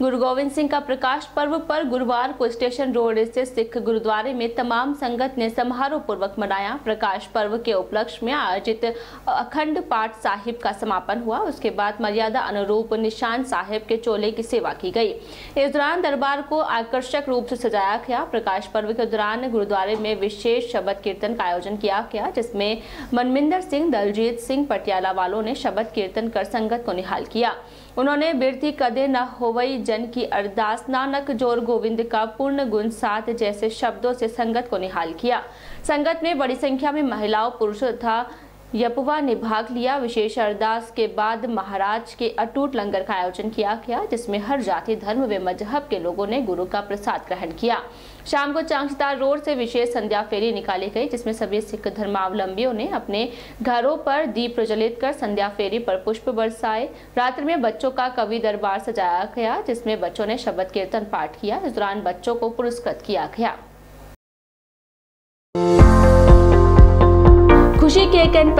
गुरु गोविंद सिंह का प्रकाश पर्व पर गुरुवार को स्टेशन रोड स्थित सिख गुरुद्वारे में तमाम संगत ने समारोह पूर्वक मनाया। प्रकाश पर्व के उपलक्ष्य में आयोजित अखंड पाठ साहिब का समापन हुआ। उसके बाद मर्यादा अनुरूप निशान साहिब के चोले की सेवा की गई। इस दौरान दरबार को आकर्षक रूप से सजाया गया। प्रकाश पर्व के दौरान गुरुद्वारे में विशेष शब्द कीर्तन का आयोजन किया गया, जिसमें मनमिंदर सिंह, दलजीत सिंह पटियाला वालों ने शब्द कीर्तन कर संगत को निहाल किया। उन्होंने बिरथी कदे न होवई जन की अरदास, नानक ज़ोर गोविंद का पूर्ण गुण साथ जैसे शब्दों से संगत को निहाल किया। संगत में बड़ी संख्या में महिलाओं, पुरुषों तथा यपुवा ने भाग लिया। विशेष अरदास के बाद महाराज के अटूट लंगर का आयोजन किया गया, जिसमें हर जाति, धर्म व मज़हब के लोगों ने गुरु का प्रसाद ग्रहण किया। शाम को चांगतार रोड से विशेष संध्या फेरी निकाली गई, जिसमें सभी सिख धर्मावलंबियों ने अपने घरों पर दीप प्रज्वलित कर संध्या फेरी पर पुष्प बरसाए। रात्रि में बच्चों का कवि दरबार सजाया गया, जिसमें बच्चों ने शब्द कीर्तन पाठ किया। इस दौरान बच्चों को पुरस्कृत किया गया।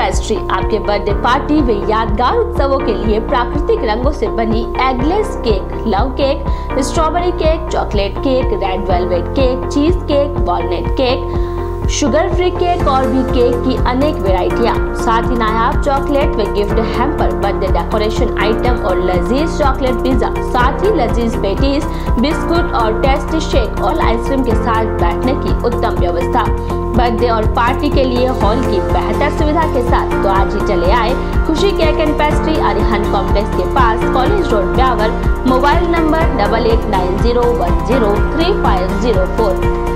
पेस्ट्री आपके बर्थडे पार्टी व यादगार उत्सवों के लिए प्राकृतिक रंगों से बनी eggless cake love cake strawberry cake chocolate cake red velvet cake cheese cake walnut cake sugar free cake और भी केक की अनेक वेराइटियाँ साथ ही नायाब चॉकलेट व gift hamper birthday decoration item और लजीज चॉकलेट पिज्जा साथ ही लजीज पेटीज बिस्कुट और टेस्ट शेक और आइसक्रीम के साथ बैठने की उत्तम व्यवस्था। बर्थडे और पार्टी के लिए हॉल की बेहतर सुविधा के साथ तो आज ही चले आए Khushi cake and pastry Arihant complex के पास, college road, Beawar, mobile number double eight nine zero one zero three five zero four.